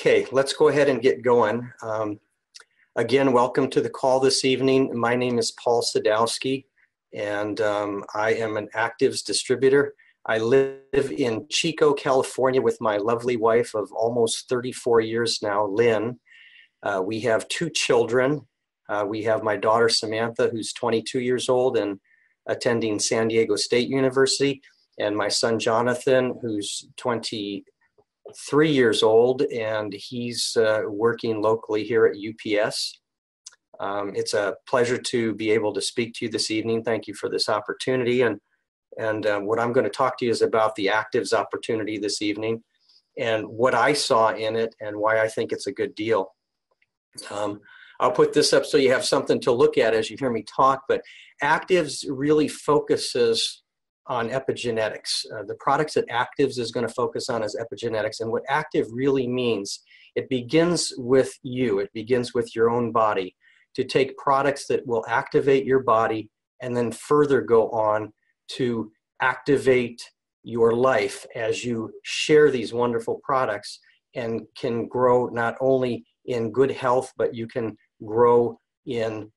Okay, let's go ahead and get going. Um, again, welcome to the call this evening. My name is Paul Sadowski, and um, I am an Activz distributor. I live in Chico, California with my lovely wife of almost 34 years now, Lynn. Uh, we have two children. Uh, we have my daughter Samantha, who's 22 years old and attending San Diego State University, and my son Jonathan, who's 20, three years old, and he's uh, working locally here at UPS. Um, it's a pleasure to be able to speak to you this evening. Thank you for this opportunity. And, and uh, what I'm going to talk to you is about the Activz opportunity this evening and what I saw in it and why I think it's a good deal. Um, I'll put this up so you have something to look at as you hear me talk, but Activz really focuses on epigenetics. Uh, the products that Activz is going to focus on is epigenetics. And what active really means, it begins with you, it begins with your own body to take products that will activate your body and then further go on to activate your life as you share these wonderful products and can grow not only in good health, but you can grow in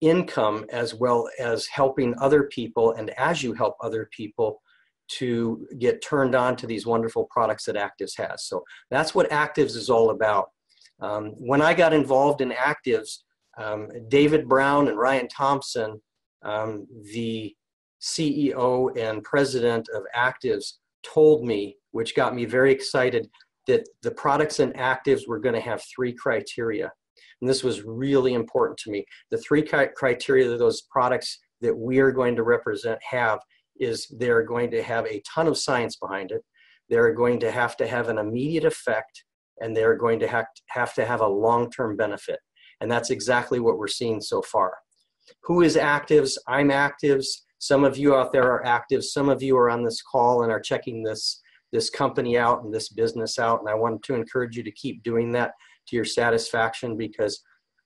income as well as helping other people and as you help other people to get turned on to these wonderful products that Activz has. So that's what Activz is all about. Um, when i got involved in Activz um, david brown and ryan thompson um, the ceo and president of Activz told me which got me very excited that the products in Activz were going to have three criteria and this was really important to me. The three criteria that those products that we are going to represent have is they're going to have a ton of science behind it. They're going to have to have an immediate effect and they're going to have, to have a long-term benefit. And that's exactly what we're seeing so far. Who is Activz? I'm Activz. Some of you out there are active. Some of you are on this call and are checking this, this company out and this business out. And I want to encourage you to keep doing that to your satisfaction because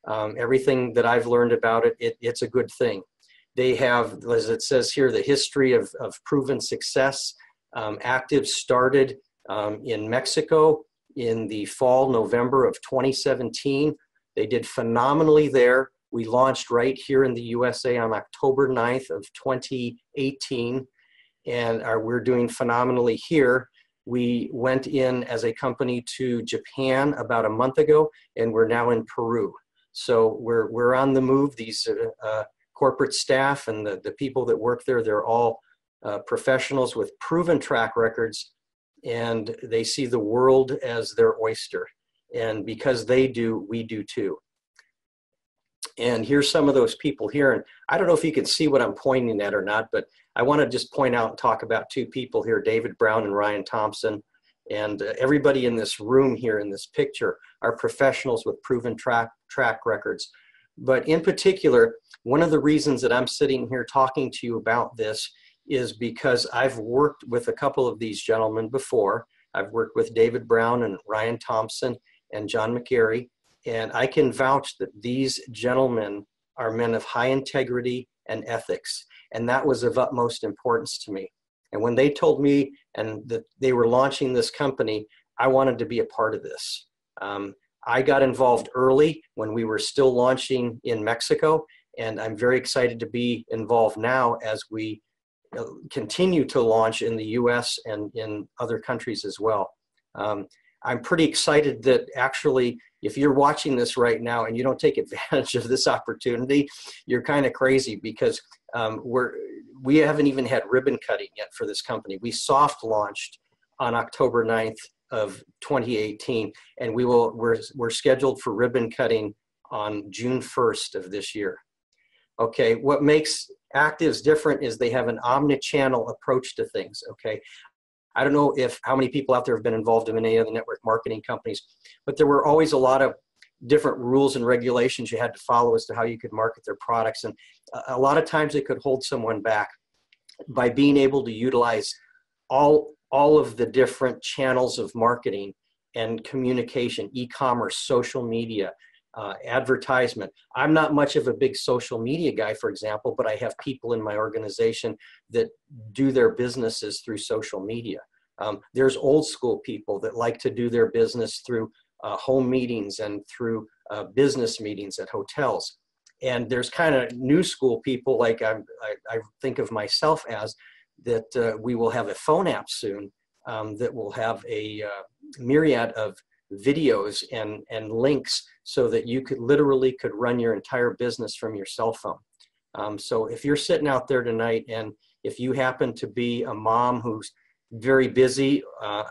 um, everything that I've learned about it, it, it's a good thing. They have, as it says here, the history of, of proven success. Um, Active started um, in Mexico in the fall, November of 2017. They did phenomenally there. We launched right here in the USA on October 9th of 2018, and are, we're doing phenomenally here. We went in as a company to Japan about a month ago, and we're now in Peru. So we're, we're on the move. These uh, uh, corporate staff and the, the people that work there, they're all uh, professionals with proven track records, and they see the world as their oyster. And because they do, we do too. And here's some of those people here. And I don't know if you can see what I'm pointing at or not, but I want to just point out and talk about two people here, David Brown and Ryan Thompson. And uh, everybody in this room here in this picture are professionals with proven track, track records. But in particular, one of the reasons that I'm sitting here talking to you about this is because I've worked with a couple of these gentlemen before. I've worked with David Brown and Ryan Thompson and John McGarry, and I can vouch that these gentlemen are men of high integrity and ethics. And that was of utmost importance to me. And when they told me and that they were launching this company, I wanted to be a part of this. Um, I got involved early when we were still launching in Mexico, and I'm very excited to be involved now as we uh, continue to launch in the US and in other countries as well. Um, I'm pretty excited that actually, if you're watching this right now and you don't take advantage of this opportunity, you're kind of crazy because um, we're we haven't even had ribbon cutting yet for this company. We soft launched on October 9th of 2018, and we will we're we're scheduled for ribbon cutting on June 1st of this year. Okay, what makes Activz different is they have an omni-channel approach to things. Okay, I don't know if how many people out there have been involved in any of the network marketing companies, but there were always a lot of different rules and regulations you had to follow as to how you could market their products. And a lot of times it could hold someone back by being able to utilize all, all of the different channels of marketing and communication, e-commerce, social media, uh, advertisement. I'm not much of a big social media guy, for example, but I have people in my organization that do their businesses through social media. Um, there's old school people that like to do their business through uh, home meetings and through uh, business meetings at hotels. And there's kind of new school people like I, I, think of myself as that uh, we will have a phone app soon um, that will have a uh, myriad of videos and, and links so that you could literally could run your entire business from your cell phone. Um, so if you're sitting out there tonight and if you happen to be a mom who's very busy uh,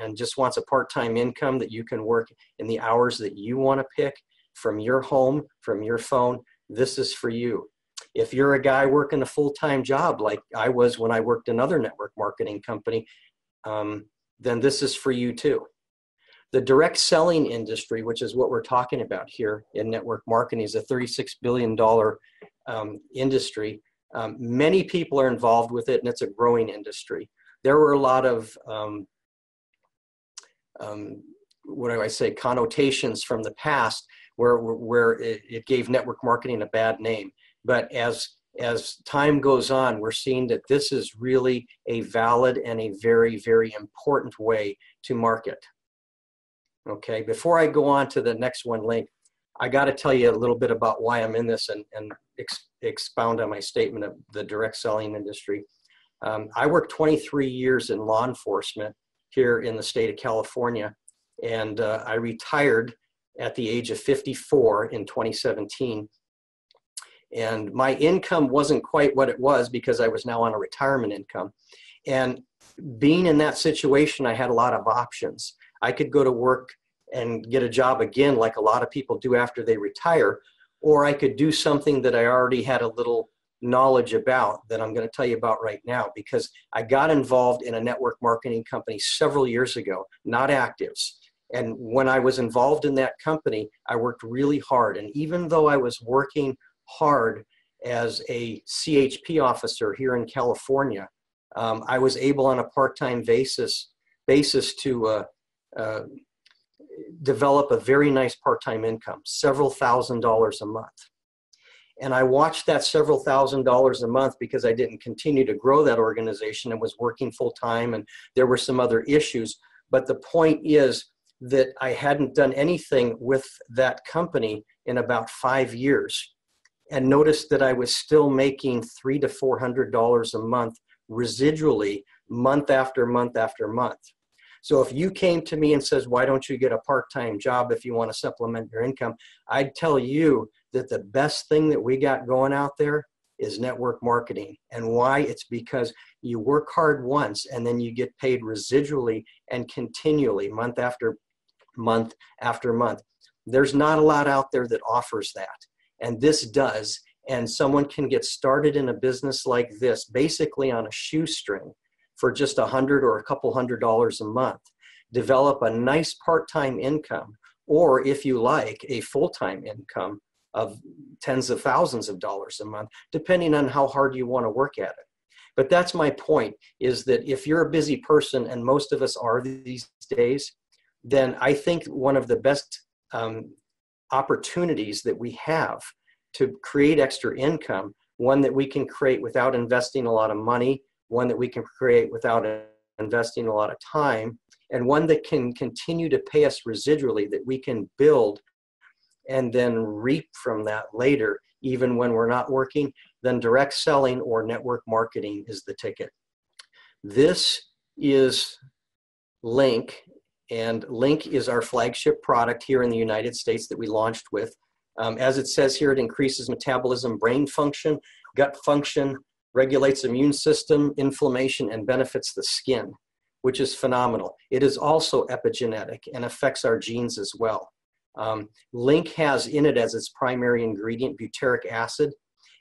and just wants a part-time income that you can work in the hours that you want to pick from your home, from your phone, this is for you. If you're a guy working a full-time job like I was when I worked another network marketing company, um, then this is for you too. The direct selling industry, which is what we're talking about here in network marketing, is a $36 billion um, industry. Um, many people are involved with it, and it's a growing industry. There were a lot of, um, um what do I say, connotations from the past where, where it, it gave network marketing a bad name. But as as time goes on, we're seeing that this is really a valid and a very, very important way to market. Okay, before I go on to the next one link, I got to tell you a little bit about why I'm in this and, and ex expound on my statement of the direct selling industry. Um, I worked 23 years in law enforcement here in the state of California, and uh, I retired at the age of 54 in 2017. And my income wasn't quite what it was because I was now on a retirement income. And being in that situation, I had a lot of options. I could go to work and get a job again, like a lot of people do after they retire, or I could do something that I already had a little knowledge about that I'm going to tell you about right now because I got involved in a network marketing company several years ago, not Activz. And when I was involved in that company, I worked really hard. And even though I was working hard as a CHP officer here in California, um, I was able on a part-time basis basis to uh, uh, develop a very nice part-time income, several thousand dollars a month. And I watched that several thousand dollars a month because I didn't continue to grow that organization and was working full time and there were some other issues. But the point is that I hadn't done anything with that company in about five years and noticed that I was still making three to four hundred dollars a month residually month after month after month. So if you came to me and says, why don't you get a part-time job if you want to supplement your income? I'd tell you that the best thing that we got going out there is network marketing. And why? It's because you work hard once and then you get paid residually and continually month after month after month. There's not a lot out there that offers that. And this does. And someone can get started in a business like this basically on a shoestring for just a hundred or a couple hundred dollars a month. Develop a nice part-time income, or if you like, a full-time income of tens of thousands of dollars a month, depending on how hard you want to work at it. But that's my point, is that if you're a busy person, and most of us are these days, then I think one of the best um, opportunities that we have to create extra income, one that we can create without investing a lot of money one that we can create without investing a lot of time, and one that can continue to pay us residually that we can build and then reap from that later, even when we're not working, then direct selling or network marketing is the ticket. This is LINQ, and LINQ is our flagship product here in the United States that we launched with. Um, as it says here, it increases metabolism, brain function, gut function, regulates immune system, inflammation, and benefits the skin, which is phenomenal. It is also epigenetic and affects our genes as well. Um, LINQ has in it as its primary ingredient butyric acid.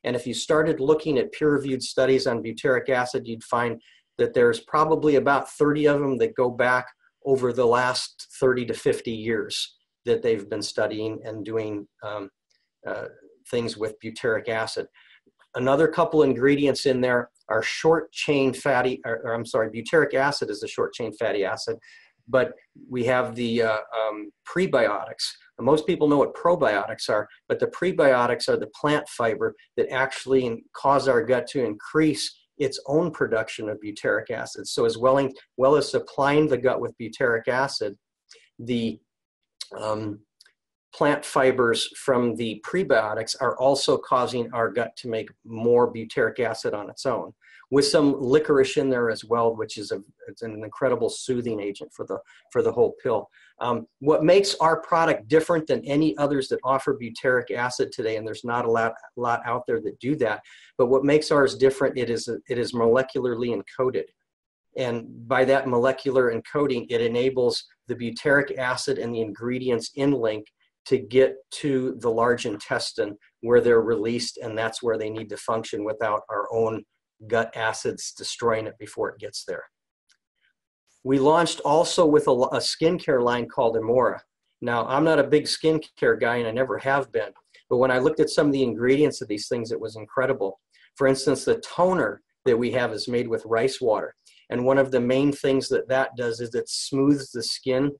And if you started looking at peer-reviewed studies on butyric acid, you'd find that there's probably about 30 of them that go back over the last 30 to 50 years that they've been studying and doing um, uh, things with butyric acid. Another couple ingredients in there are short chain fatty, or, or I'm sorry, butyric acid is the short chain fatty acid, but we have the uh, um, prebiotics. Most people know what probiotics are, but the prebiotics are the plant fiber that actually cause our gut to increase its own production of butyric acid. So as well, well as supplying the gut with butyric acid, the um, plant fibers from the prebiotics are also causing our gut to make more butyric acid on its own with some licorice in there as well which is a, an incredible soothing agent for the for the whole pill. Um, what makes our product different than any others that offer butyric acid today and there's not a lot, a lot out there that do that but what makes ours different it is it is molecularly encoded. And by that molecular encoding it enables the butyric acid and the ingredients in LINQ to get to the large intestine where they're released, and that's where they need to function without our own gut acids destroying it before it gets there. We launched also with a, a skincare line called Emora. Now, I'm not a big skincare guy, and I never have been, but when I looked at some of the ingredients of these things, it was incredible. For instance, the toner that we have is made with rice water. And one of the main things that that does is it smooths the skin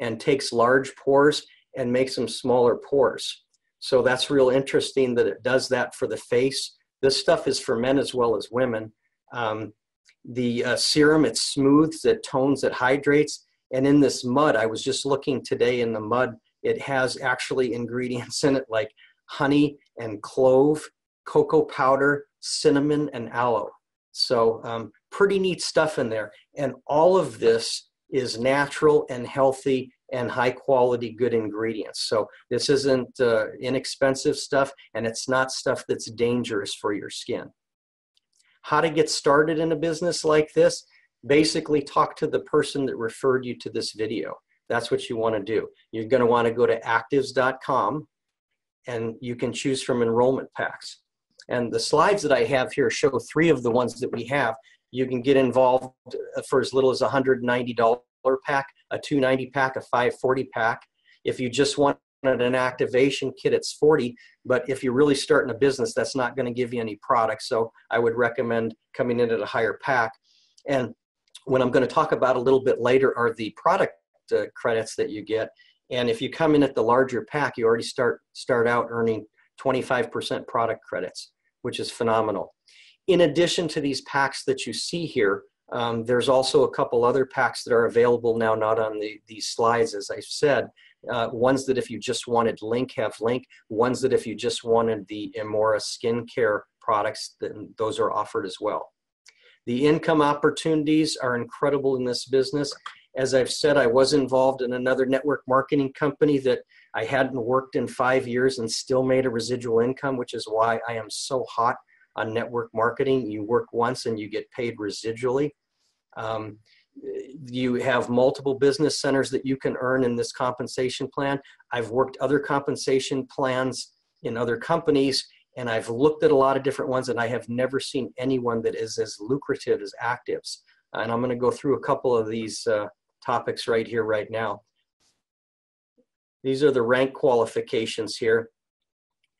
and takes large pores and makes them smaller pores. So that's real interesting that it does that for the face. This stuff is for men as well as women. Um, the uh, serum, it smooths, it tones, it hydrates. And in this mud, I was just looking today in the mud, it has actually ingredients in it like honey and clove, cocoa powder, cinnamon, and aloe. So, um, pretty neat stuff in there. And all of this is natural and healthy and high quality good ingredients. So this isn't uh, inexpensive stuff and it's not stuff that's dangerous for your skin. How to get started in a business like this? Basically talk to the person that referred you to this video. That's what you want to do. You're going to want to go to activz.com and you can choose from enrollment packs. And the slides that I have here show three of the ones that we have. You can get involved for as little as $190 pack, a 290 pack, a 540 pack. If you just want an activation kit, it's 40. But if you're really starting a business, that's not going to give you any product. So I would recommend coming in at a higher pack. And what I'm going to talk about a little bit later are the product uh, credits that you get. And if you come in at the larger pack, you already start start out earning 25% product credits, which is phenomenal. In addition to these packs that you see here, um, there's also a couple other packs that are available now, not on the, these slides, as I said. Uh, ones that if you just wanted LINQ have LINQ. Ones that if you just wanted the Emora skincare products, then those are offered as well. The income opportunities are incredible in this business. As I've said, I was involved in another network marketing company that I hadn't worked in five years and still made a residual income, which is why I am so hot on network marketing. You work once and you get paid residually. Um, you have multiple business centers that you can earn in this compensation plan. I've worked other compensation plans in other companies and I've looked at a lot of different ones and I have never seen anyone that is as lucrative as Activz. And I'm going to go through a couple of these uh, topics right here, right now. These are the rank qualifications here.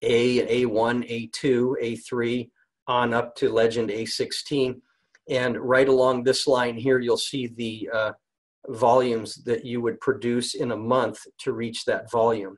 A, A1, A2, A3, on up to Legend A16. And right along this line here, you'll see the uh, volumes that you would produce in a month to reach that volume.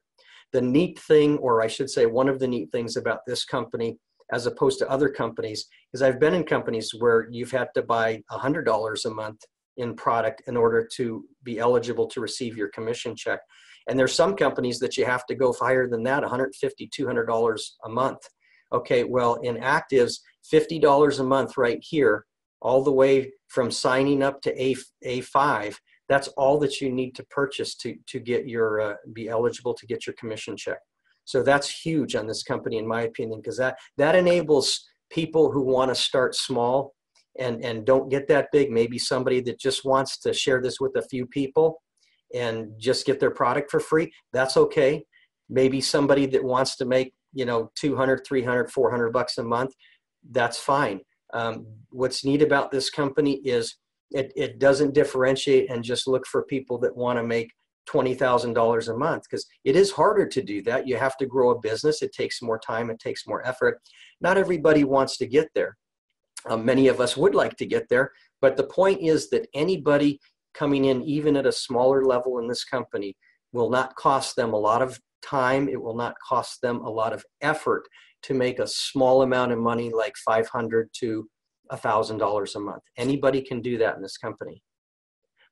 The neat thing, or I should say, one of the neat things about this company, as opposed to other companies, is I've been in companies where you've had to buy $100 a month in product in order to be eligible to receive your commission check. And there's some companies that you have to go higher than that, $150, $200 a month. Okay, well, in Activz, $50 a month right here, all the way from signing up to A, A5, that's all that you need to purchase to, to get your, uh, be eligible to get your commission check. So that's huge on this company, in my opinion, because that, that enables people who want to start small and, and don't get that big, maybe somebody that just wants to share this with a few people and just get their product for free, that's okay. Maybe somebody that wants to make you know 200 300 400 bucks a month that's fine um, what's neat about this company is it, it doesn't differentiate and just look for people that want to make $20,000 a month because it is harder to do that. You have to grow a business. It takes more time. It takes more effort. Not everybody wants to get there. Um, many of us would like to get there. But the point is that anybody coming in, even at a smaller level in this company, will not cost them a lot of time. It will not cost them a lot of effort to make a small amount of money like 500 to $1,000 a month. Anybody can do that in this company.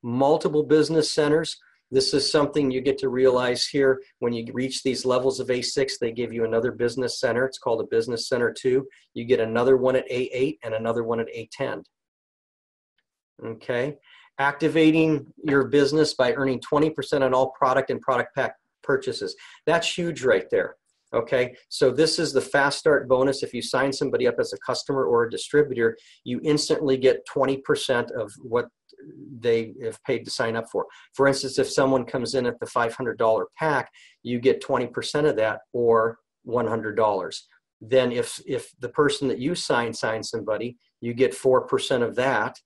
Multiple business centers. This is something you get to realize here when you reach these levels of A6, they give you another business center. It's called a business center two. You get another one at A8 and another one at A10. Okay. Activating your business by earning 20% on all product and product pack purchases. That's huge right there. Okay, so this is the fast start bonus. If you sign somebody up as a customer or a distributor, you instantly get 20% of what they have paid to sign up for. For instance, if someone comes in at the $500 pack, you get 20% of that or $100. Then if if the person that you sign signs somebody, you get 4% of that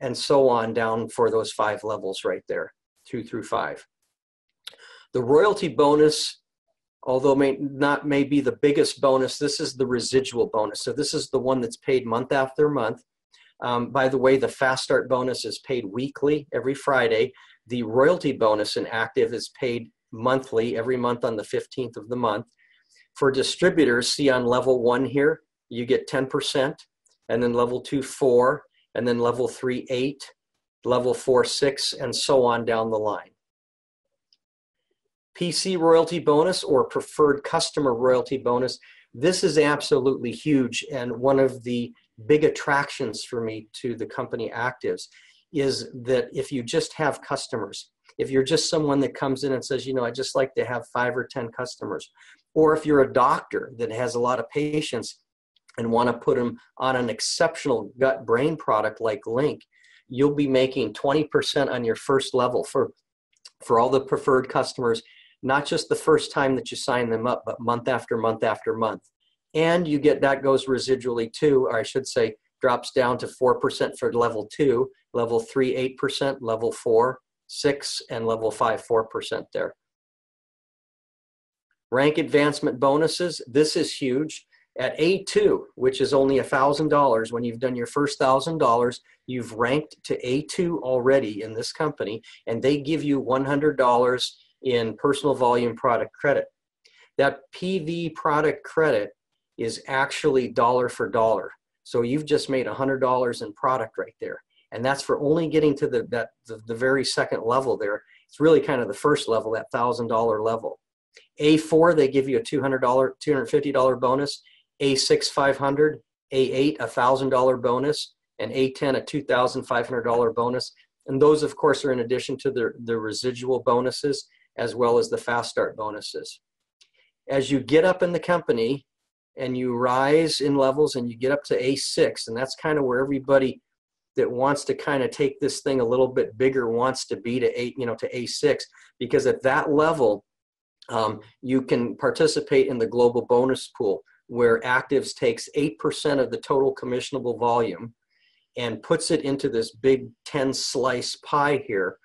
and so on down for those five levels right there, 2 through 5. The royalty bonus although may not may be the biggest bonus, this is the residual bonus. So this is the one that's paid month after month. Um, by the way, the Fast Start bonus is paid weekly every Friday. The royalty bonus in active is paid monthly every month on the 15th of the month. For distributors, see on level one here, you get 10%, and then level two, four, and then level three, eight, level four, six, and so on down the line. PC royalty bonus or preferred customer royalty bonus. This is absolutely huge and one of the big attractions for me to the company Activz is that if you just have customers, if you're just someone that comes in and says, you know, I just like to have five or 10 customers, or if you're a doctor that has a lot of patients and want to put them on an exceptional gut brain product like LINQ, you'll be making 20% on your first level for, for all the preferred customers not just the first time that you sign them up, but month after month after month. And you get that goes residually too, or I should say, drops down to 4% for level two, level three, 8%, level four, six, and level five, 4% there. Rank advancement bonuses, this is huge. At A2, which is only $1,000, when you've done your first $1,000, you've ranked to A2 already in this company, and they give you $100 in personal volume product credit. That PV product credit is actually dollar for dollar. So you've just made $100 in product right there. And that's for only getting to the, that, the, the very second level there. It's really kind of the first level, that $1,000 level. A4, they give you a $200, $250 bonus. A6, 500. A8, a $1,000 bonus. And A10, a $2,500 bonus. And those, of course, are in addition to the, the residual bonuses as well as the fast start bonuses. As you get up in the company and you rise in levels and you get up to A6, and that's kind of where everybody that wants to kind of take this thing a little bit bigger wants to be to eight, you know, to A6, because at that level, um, you can participate in the global bonus pool where Activz takes 8% of the total commissionable volume and puts it into this big 10 slice pie here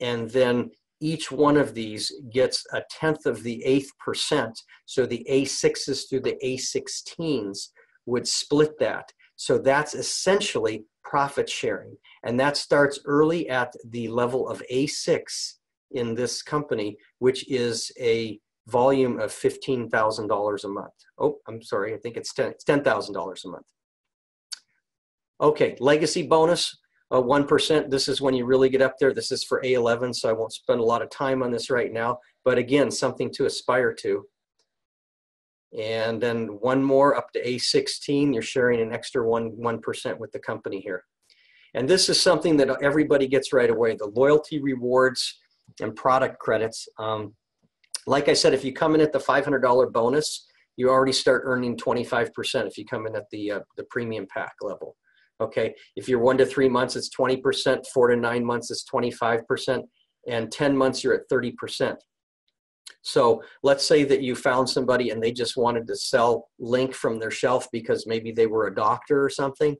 and then each one of these gets a tenth of the eighth percent. So the A6s through the A16s would split that. So that's essentially profit sharing. And that starts early at the level of A6 in this company, which is a volume of $15,000 a month. Oh, I'm sorry, I think it's $10,000 $10, a month. Okay, legacy bonus uh, 1%. This is when you really get up there. This is for A11, so I won't spend a lot of time on this right now. But again, something to aspire to. And then one more up to A16, you're sharing an extra 1, 1% with the company here. And this is something that everybody gets right away, the loyalty rewards and product credits. Um, like I said, if you come in at the $500 bonus, you already start earning 25% if you come in at the, uh, the premium pack level. Okay, if you're one to three months, it's 20%, four to nine months, it's 25%, and 10 months, you're at 30%. So let's say that you found somebody and they just wanted to sell LINQ from their shelf because maybe they were a doctor or something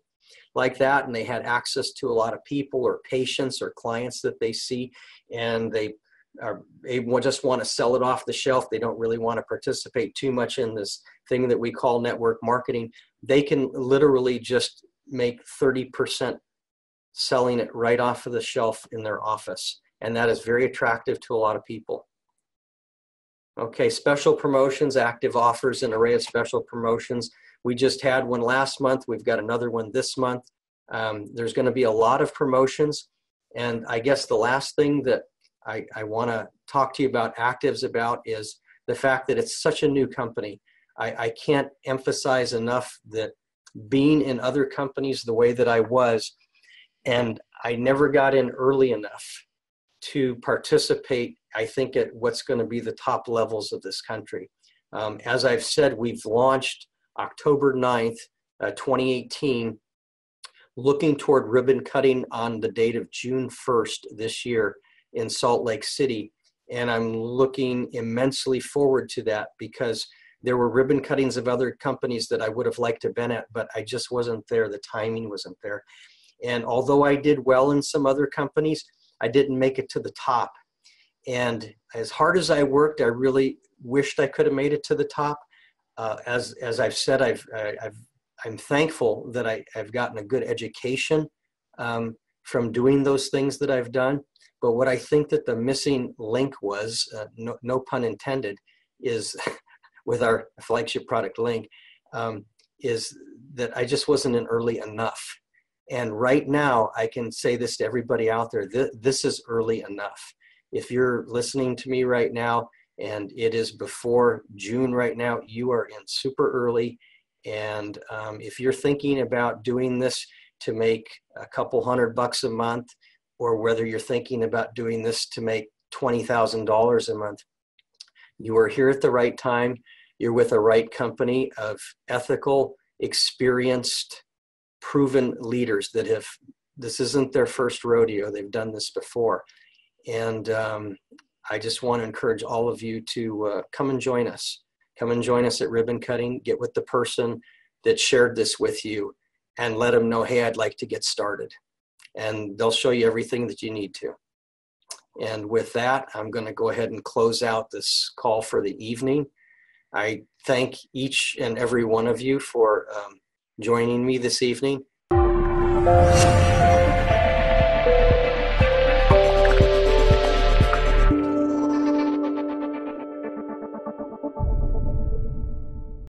like that, and they had access to a lot of people or patients or clients that they see, and they are they just want to sell it off the shelf. They don't really want to participate too much in this thing that we call network marketing. They can literally just make 30% selling it right off of the shelf in their office. And that is very attractive to a lot of people. Okay, special promotions, active offers, an array of special promotions. We just had one last month. We've got another one this month. Um, there's going to be a lot of promotions. And I guess the last thing that I, I want to talk to you about Activz about is the fact that it's such a new company. I, I can't emphasize enough that being in other companies the way that I was, and I never got in early enough to participate, I think, at what's going to be the top levels of this country. Um, as I've said, we've launched October 9th, uh, 2018, looking toward ribbon cutting on the date of June 1st this year in Salt Lake City. And I'm looking immensely forward to that because there were ribbon cuttings of other companies that I would have liked to have been at, but I just wasn't there. The timing wasn't there. And although I did well in some other companies, I didn't make it to the top. And as hard as I worked, I really wished I could have made it to the top. Uh, as as I've said, I've, I've I'm thankful that I, have gotten a good education um, from doing those things that I've done. But what I think that the missing link was, uh, no, no, pun intended, is with our flagship product LINQ, um, is that I just wasn't in early enough. And right now, I can say this to everybody out there th- this is early enough. If you're listening to me right now and it is before June right now, you are in super early. And um, if you're thinking about doing this to make a couple hundred bucks a month, or whether you're thinking about doing this to make $20,000 a month, you are here at the right time. You're with a right company of ethical, experienced, proven leaders that have, this isn't their first rodeo. They've done this before. And um, I just want to encourage all of you to uh, come and join us. Come and join us at ribbon cutting. Get with the person that shared this with you and let them know, hey, I'd like to get started and they'll show you everything that you need to. And with that, I'm going to go ahead and close out this call for the evening. I thank each and every one of you for um, joining me this evening.